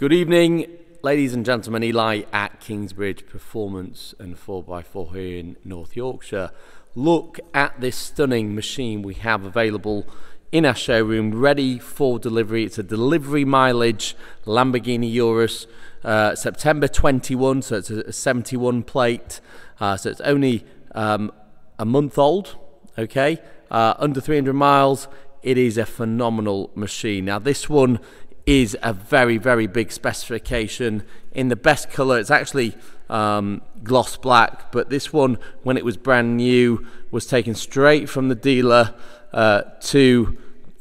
Good evening, ladies and gentlemen. Eli at Kingsbridge Performance and 4x4 here in North Yorkshire. Look at this stunning machine we have available in our showroom, ready for delivery. It's a delivery mileage Lamborghini Urus, uh, September 21, so it's a 71 plate. Uh, so it's only um, a month old, okay, uh, under 300 miles. It is a phenomenal machine. Now, this one is a very, very big specification in the best color. It's actually um, gloss black, but this one, when it was brand new, was taken straight from the dealer uh, to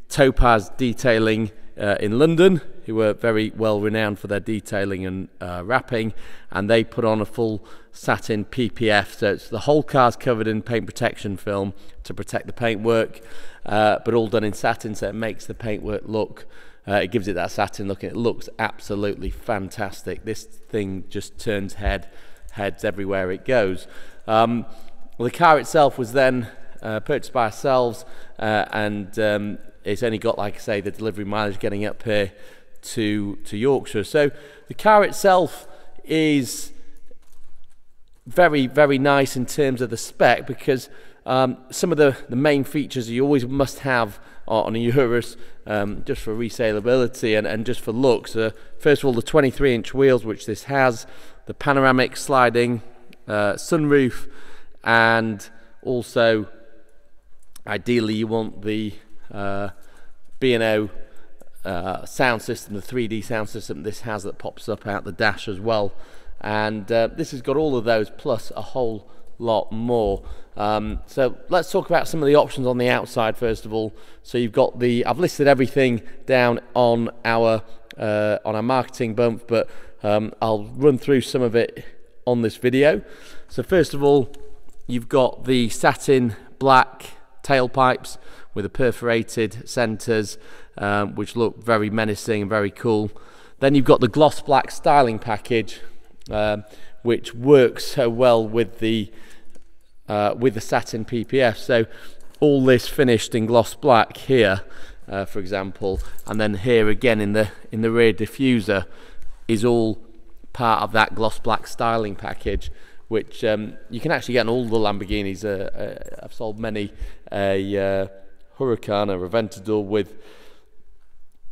Topaz Detailing uh, in London, who were very well renowned for their detailing and uh, wrapping, and they put on a full satin PPF. So it's the whole car's covered in paint protection film to protect the paintwork, uh, but all done in satin, so it makes the paintwork look uh, it gives it that satin look. It looks absolutely fantastic. This thing just turns head heads everywhere it goes. Um, the car itself was then uh, purchased by ourselves, uh, and um, it's only got, like I say, the delivery mileage getting up here to to Yorkshire. So the car itself is very very nice in terms of the spec because um, some of the, the main features you always must have on a Urus um, just for resaleability and, and just for looks. Uh, first of all, the 23 inch wheels, which this has, the panoramic sliding uh, sunroof, and also ideally you want the uh, B&O uh, sound system, the 3D sound system this has that pops up out the dash as well. And uh, this has got all of those plus a whole lot more. Um, so let's talk about some of the options on the outside first of all. So you've got the I've listed everything down on our uh, on our marketing bump, but um, I'll run through some of it on this video. So first of all, you've got the satin black tailpipes with the perforated centres, um, which look very menacing and very cool. Then you've got the gloss black styling package, um, which works so well with the uh, with the satin PPF. So all this finished in gloss black here, uh, for example, and then here again in the in the rear diffuser is all part of that gloss black styling package, which um, you can actually get on all the Lamborghinis. Uh, uh I've sold many a uh, Huracan or Aventador with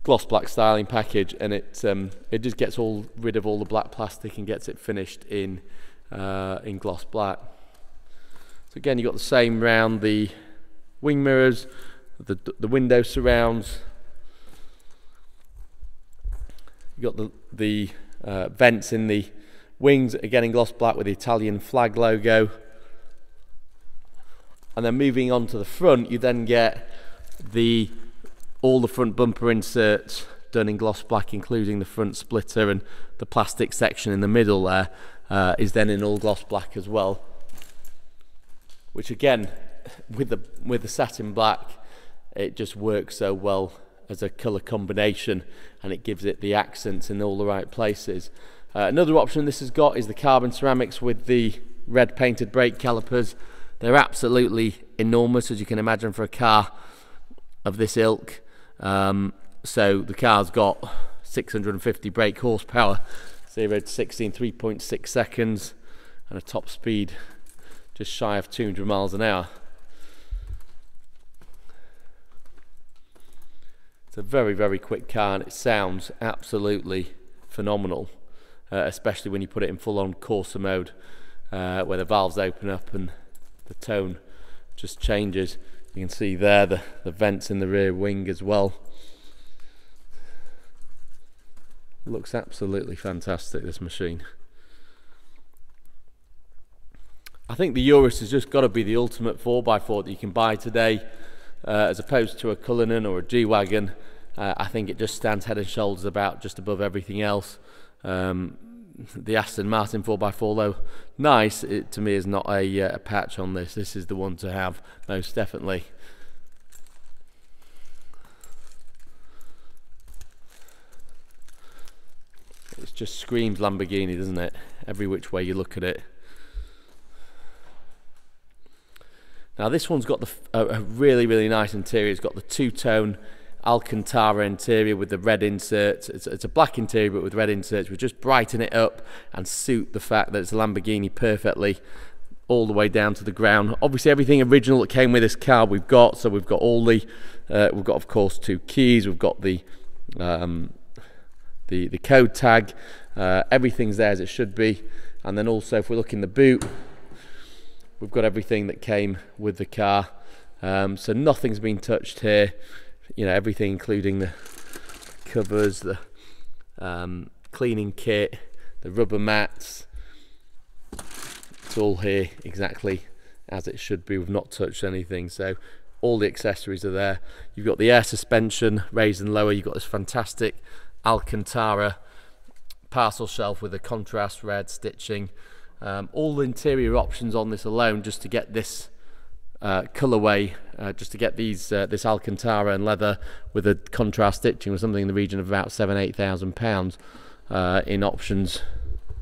gloss black styling package and it um, it just gets all rid of all the black plastic and gets it finished in uh, in gloss black. Again, you've got the same round the wing mirrors, the, the window surrounds. You've got the, the uh, vents in the wings, again in gloss black with the Italian flag logo. And then moving on to the front, you then get the all the front bumper inserts done in gloss black, including the front splitter and the plastic section in the middle there, uh, is then in all gloss black as well which again, with the with the satin black, it just works so well as a colour combination, and it gives it the accents in all the right places. Uh, another option this has got is the carbon ceramics with the red painted brake calipers. They're absolutely enormous, as you can imagine, for a car of this ilk. Um, so the car's got 650 brake horsepower, 0 to 16, 3.6 seconds, and a top speed just shy of 200 miles an hour. It's a very, very quick car and it sounds absolutely phenomenal, uh, especially when you put it in full on Corsa mode uh, where the valves open up and the tone just changes. You can see there the, the vents in the rear wing as well. Looks absolutely fantastic, this machine. I think the Urus has just got to be the ultimate 4x4 that you can buy today, uh, as opposed to a Cullinan or a G-Wagon. Uh, I think it just stands head and shoulders about just above everything else. Um, the Aston Martin 4x4, though nice, it to me is not a, uh, a patch on this. This is the one to have, most definitely. It just screams Lamborghini, doesn't it? Every which way you look at it. Now this one's got the, a, really, really nice interior. It's got the two-tone Alcantara interior with the red inserts. It's, it's, a black interior but with red inserts. We just brighten it up and suit the fact that it's a Lamborghini perfectly all the way down to the ground. Obviously everything original that came with this car we've got. So we've got all the, uh, we've got of course two keys. We've got the, um, the, the code tag. Uh, everything's there as it should be. And then also if we look in the boot, we've got everything that came with the car. Um, so nothing's been touched here. You know everything including the covers the um, cleaning kit the rubber mats. It's all here exactly as it should be. We've not touched anything. So all the accessories are there. You've got the air suspension raised and lower. You've got this fantastic Alcantara parcel shelf with a contrast red stitching um, all the interior options on this alone just to get this uh, colorway uh, just to get these uh, this Alcantara and leather with a contrast stitching was something in the region of about seven eight thousand pounds uh, in options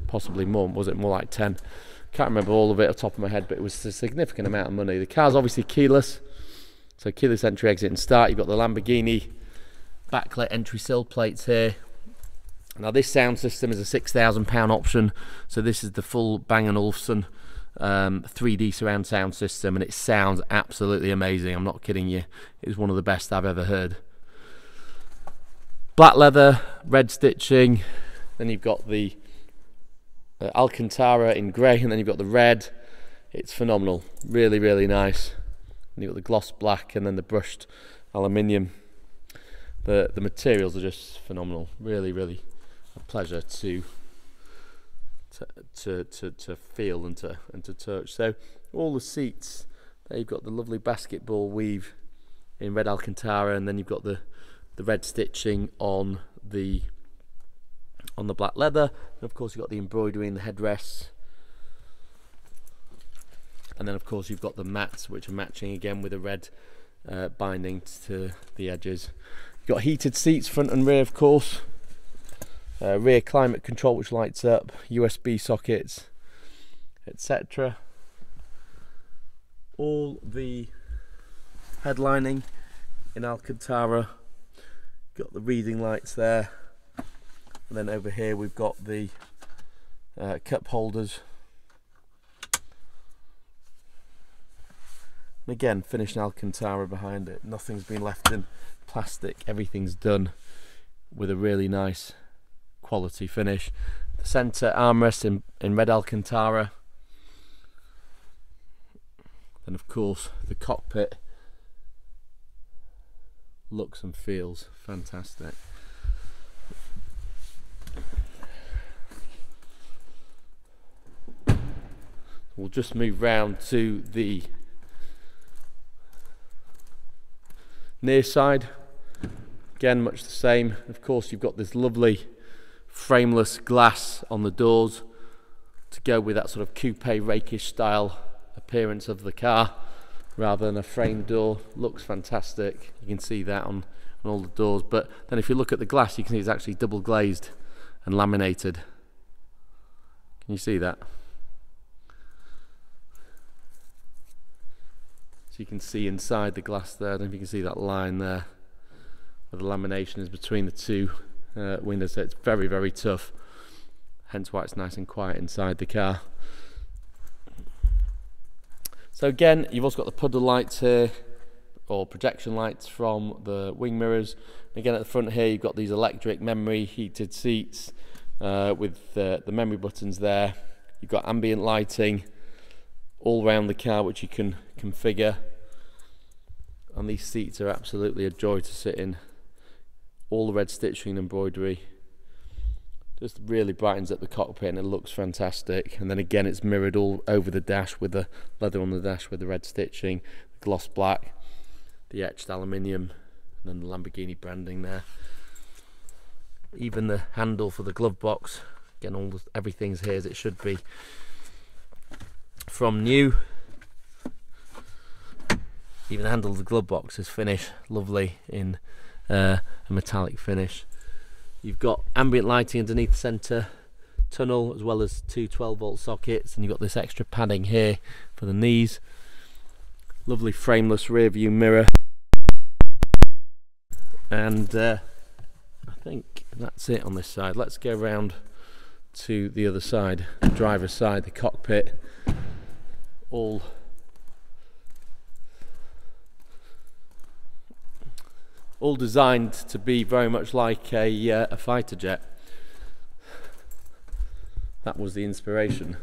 possibly more was it more like 10 can't remember all of it off the top of my head but it was a significant amount of money. The car's obviously keyless so keyless entry exit and start. You've got the Lamborghini backlit entry sill plates here now this sound system is a six thousand pound option so this is the full Bang & Olufsen um, 3D surround sound system, and it sounds absolutely amazing. I'm not kidding you. It's one of the best I've ever heard. Black leather, red stitching. Then you've got the uh, Alcantara in grey, and then you've got the red. It's phenomenal. Really, really nice. And you've got the gloss black, and then the brushed aluminium. The the materials are just phenomenal. Really, really a pleasure to to, to, to, feel and to, and to touch. So all the seats, there you've got the lovely basketball weave in red Alcantara and then you've got the, the red stitching on the on the black leather. And of course you've got the embroidery in the headrests and then of course you've got the mats which are matching again with a red uh, binding to the edges. You've got heated seats front and rear of course uh, rear climate control which lights up, USB sockets, etc. All the headlining in Alcantara, got the reading lights there, and then over here we've got the uh, cup holders. And again, finished Alcantara behind it. Nothing's been left in plastic. Everything's done with a really nice quality finish. The centre armrest in, in red Alcantara. Then of course the cockpit looks and feels fantastic. We'll just move round to the near side. Again, much the same. Of course, you've got this lovely frameless glass on the doors to go with that sort of coupe rakish style appearance of the car rather than a framed door. Looks fantastic. You can see that on, on all the doors. But then if you look at the glass you can see it's actually double glazed and laminated. Can you see that? So you can see inside the glass there. I don't know if you can see that line there where the lamination is between the two uh, windows so it's very very tough. Hence why it's nice and quiet inside the car. So again you've also got the puddle lights here or projection lights from the wing mirrors. Again at the front here you've got these electric memory heated seats uh, with uh, the memory buttons there. You've got ambient lighting all around the car which you can configure. And these seats are absolutely a joy to sit in all the red stitching and embroidery just really brightens up the cockpit and it looks fantastic. And then again it's mirrored all over the dash with the leather on the dash with the red stitching the gloss black the etched aluminium and then the Lamborghini branding there. Even the handle for the glove box again all the, everything's here as it should be. From new even the handle of the glove box is finished. Lovely in uh, a metallic finish. You've got ambient lighting underneath the centre tunnel as well as two 12 volt sockets and you've got this extra padding here for the knees. Lovely frameless rear view mirror. and uh, I think that's it on this side. Let's go around to the other side, driver's side, the cockpit, all all designed to be very much like a, uh, a fighter jet. That was the inspiration.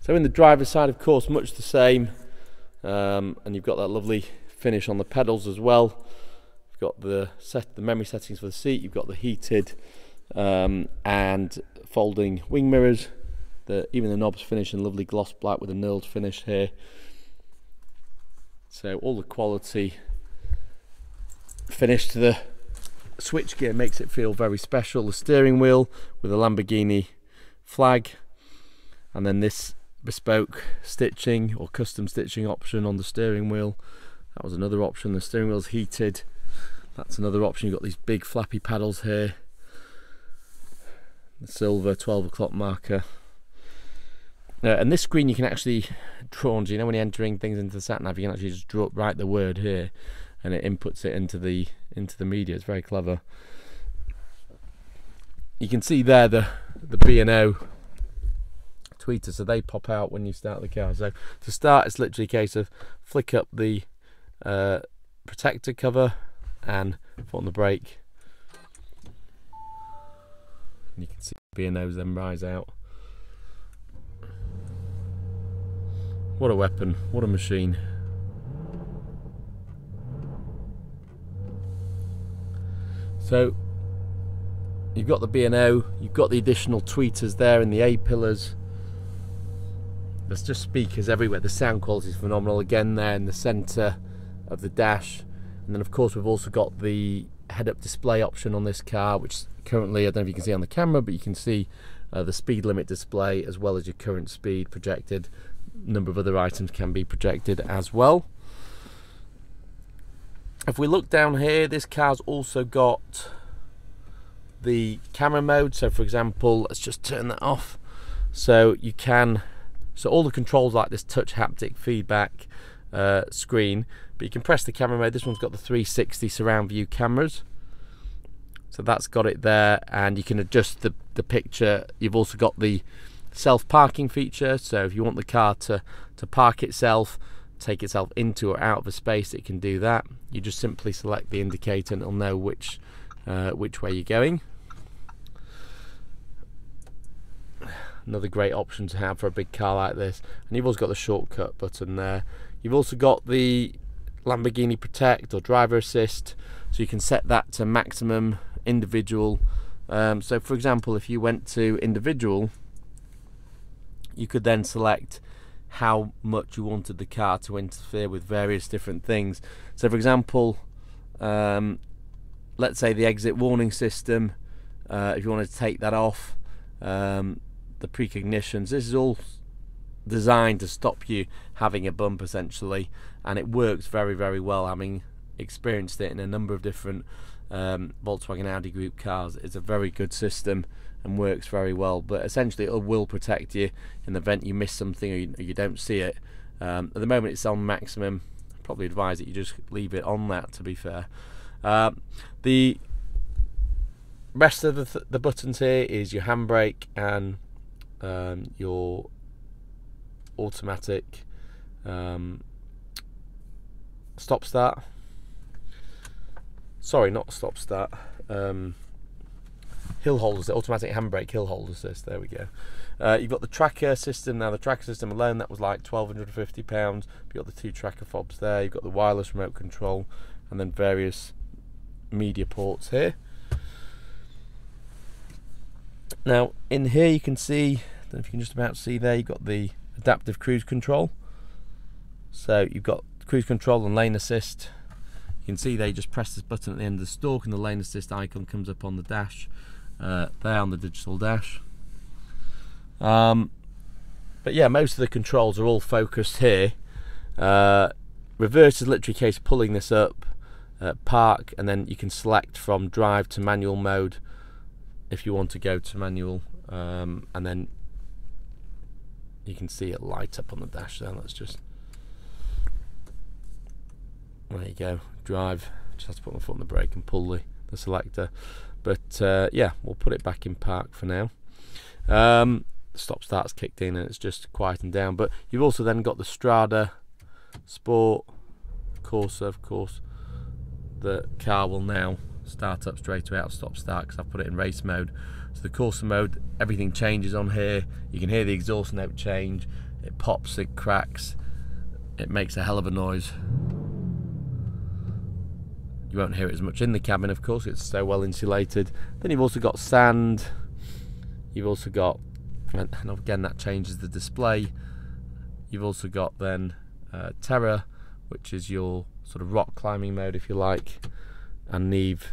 So in the driver's side, of course, much the same, um, and you've got that lovely finish on the pedals as well. You've got the set, the memory settings for the seat. You've got the heated um, and folding wing mirrors. The, even the knobs finish in lovely gloss black with a knurled finish here. So all the quality finish to the switchgear makes it feel very special. The steering wheel with a Lamborghini flag, and then this bespoke stitching or custom stitching option on the steering wheel. That was another option. The steering wheel's heated. That's another option. You've got these big flappy paddles here. The silver 12 o'clock marker. Uh, and this screen you can actually draw on, you know when you're entering things into the sat nav, you can actually just draw write the word here and it inputs it into the into the media. It's very clever. You can see there the the B and O tweeter, so they pop out when you start the car. So to start, it's literally a case of flick up the uh, protector cover and put on the brake. And you can see B and O's then rise out. What a weapon, what a machine. So you've got the B&O, you've got the additional tweeters there in the A pillars. There's just speakers everywhere. The sound quality is phenomenal. Again, there in the centre of the dash. And then, of course, we've also got the head-up display option on this car, which currently, I don't know if you can see on the camera, but you can see uh, the speed limit display as well as your current speed projected number of other items can be projected as well. If we look down here, this car's also got the camera mode. So for example, let's just turn that off. So you can, so all the controls like this touch haptic feedback uh, screen, but you can press the camera mode. This one's got the 360 surround view cameras. So that's got it there and you can adjust the, the picture. You've also got the self-parking feature. So if you want the car to to park itself take itself into or out of a space it can do that. You just simply select the indicator and it'll know which uh, which way you're going. Another great option to have for a big car like this and you've also got the shortcut button there. You've also got the Lamborghini Protect or driver assist so you can set that to maximum individual. Um, so for example if you went to individual you could then select how much you wanted the car to interfere with various different things. So, for example, um, let's say the exit warning system, uh, if you wanted to take that off, um, the precognitions, this is all designed to stop you having a bump essentially, and it works very, very well. Having experienced it in a number of different um, Volkswagen Audi Group cars, it's a very good system and works very well. But essentially, it will protect you in the event you miss something or you, you don't see it. Um, at the moment, it's on maximum. Probably advise that you just leave it on that. To be fair, uh, the rest of the, th the buttons here is your handbrake and um, your automatic um, stop start. Sorry, not stop start. Um, hill hold assist, automatic handbrake hill hold assist. There we go. Uh, you've got the tracker system now. The tracker system alone that was like twelve hundred and fifty pounds. You've got the two tracker fobs there. You've got the wireless remote control, and then various media ports here. Now in here you can see, I don't know if you can just about see there. You've got the adaptive cruise control. So you've got cruise control and lane assist. You can see there you just press this button at the end of the stalk and the lane assist icon comes up on the dash uh, there on the digital dash. Um, but yeah, most of the controls are all focused here. Uh, reverse is literally case pulling this up, uh, park, and then you can select from drive to manual mode if you want to go to manual, um, and then you can see it light up on the dash there. Let's just there you go drive just have to put my foot on the brake and pull the, the selector but uh, yeah we'll put it back in park for now. Um, stop start's kicked in and it's just quieting down but you've also then got the Strada Sport Corsa of course the car will now start up straight away out stop start because I've put it in race mode. So the Corsa mode everything changes on here. You can hear the exhaust note change. It pops it cracks. It makes a hell of a noise you won't hear it as much. In the cabin of course it's so well insulated. Then you've also got sand. You've also got and again that changes the display. You've also got then uh, Terra which is your sort of rock climbing mode if you like. And Neve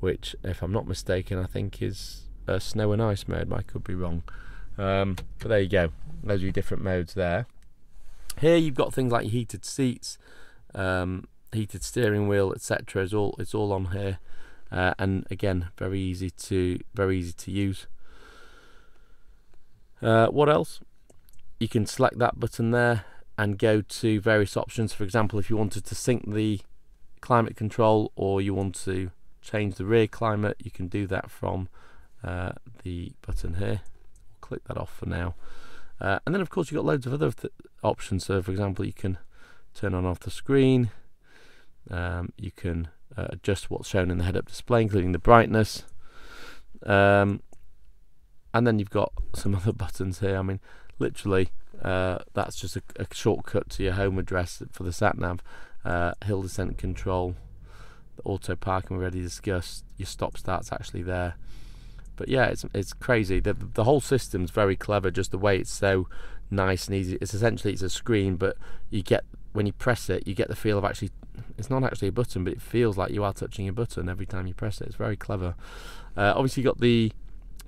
which if I'm not mistaken I think is a snow and ice mode. I could be wrong. Um, but there you go. Those are your different modes there. Here you've got things like heated seats. Um, heated steering wheel etc it's all it's all on here. Uh, and again very easy to very easy to use. Uh, what else? You can select that button there and go to various options. For example if you wanted to sync the climate control or you want to change the rear climate you can do that from uh, the button here. Click that off for now. Uh, and then of course you've got loads of other th options. So for example you can turn on off the screen um, you can uh, adjust what's shown in the head-up display, including the brightness. Um, and then you've got some other buttons here. I mean, literally, uh, that's just a, a, shortcut to your home address for the sat nav. Uh, hill descent control, the auto parking we already discussed. Your stop start's actually there. But yeah, it's it's crazy. The the whole system's very clever. Just the way it's so nice and easy. It's essentially it's a screen, but you get when you press it, you get the feel of actually it's not actually a button, but it feels like you are touching a button every time you press it. It's very clever. Uh, obviously, you've got the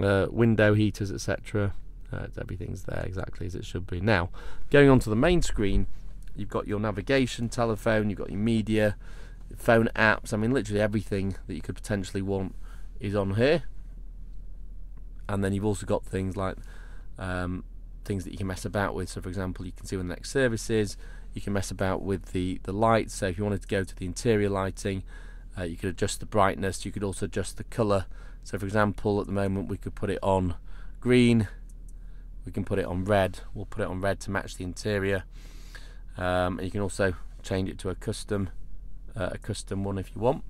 uh, window heaters, etc. Uh, everything's there exactly as it should be. Now, going on to the main screen, you've got your navigation, telephone, you've got your media, phone apps. I mean, literally everything that you could potentially want is on here. And then you've also got things like um, things that you can mess about with. So, for example, you can see when the next service is you can mess about with the the lights. So if you wanted to go to the interior lighting uh, you could adjust the brightness. You could also adjust the color so for example at the moment we could put it on green. We can put it on red. We'll put it on red to match the interior. Um, and you can also change it to a custom uh, a custom one if you want.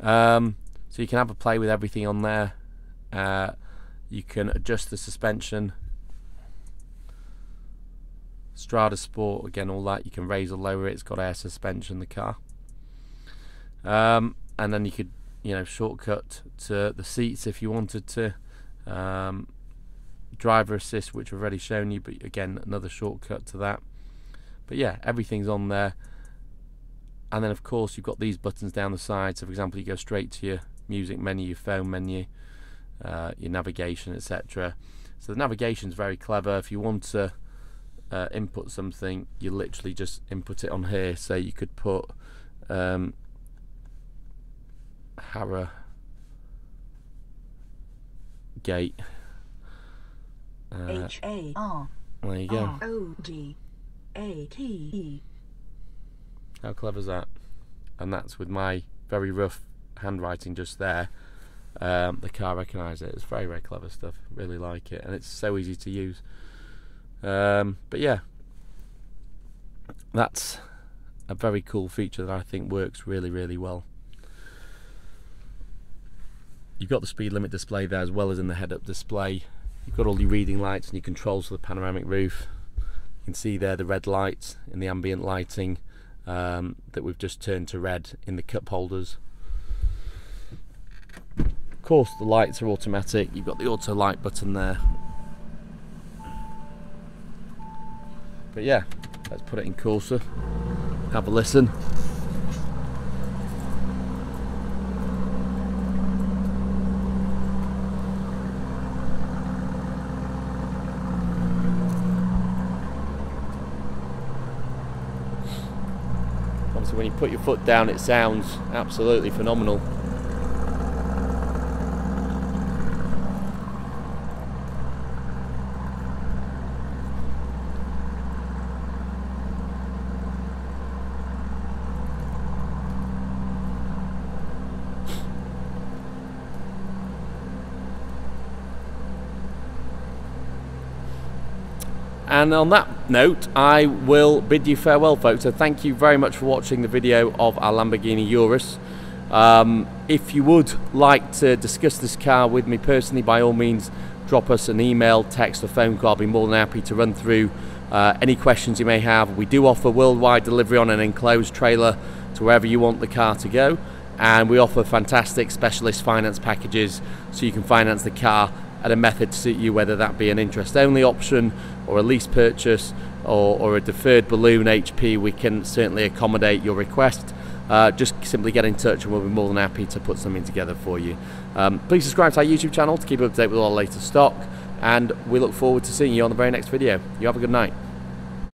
Um, so you can have a play with everything on there. Uh, you can adjust the suspension Strada Sport, again, all that. You can raise or lower it. It's got air suspension, the car. Um, and then you could, you know, shortcut to the seats if you wanted to. Um, driver assist, which I've already shown you, but again, another shortcut to that. But yeah, everything's on there. And then, of course, you've got these buttons down the side. So, for example, you go straight to your music menu, your phone menu, uh, your navigation, etc. So the navigation is very clever. If you want to uh, input something, you literally just input it on here. So you could put um, Harrow Gate. Uh, H A R. There you go. R O G A T E. How clever is that? And that's with my very rough handwriting just there. Um, the car recognises it. It's very, very clever stuff. Really like it, and it's so easy to use. Um, but yeah, that's a very cool feature that I think works really, really well. You've got the speed limit display there as well as in the head-up display. You've got all your reading lights and your controls for the panoramic roof. You can see there the red lights in the ambient lighting um, that we've just turned to red in the cup holders. Of course, the lights are automatic. You've got the auto light button there But yeah, let's put it in Corsa, have a listen. Obviously when you put your foot down it sounds absolutely phenomenal. And on that note, I will bid you farewell, folks. So thank you very much for watching the video of our Lamborghini Urus. Um, if you would like to discuss this car with me personally, by all means, drop us an email, text, or phone call. I'll be more than happy to run through uh, any questions you may have. We do offer worldwide delivery on an enclosed trailer to wherever you want the car to go. And we offer fantastic specialist finance packages so you can finance the car at a method to suit you, whether that be an interest only option or a lease purchase or, or a deferred balloon HP. We can certainly accommodate your request uh, just simply get in touch and we'll be more than happy to put something together for you. Um, please subscribe to our YouTube channel to keep up to date with all our latest stock and we look forward to seeing you on the very next video. You have a good night.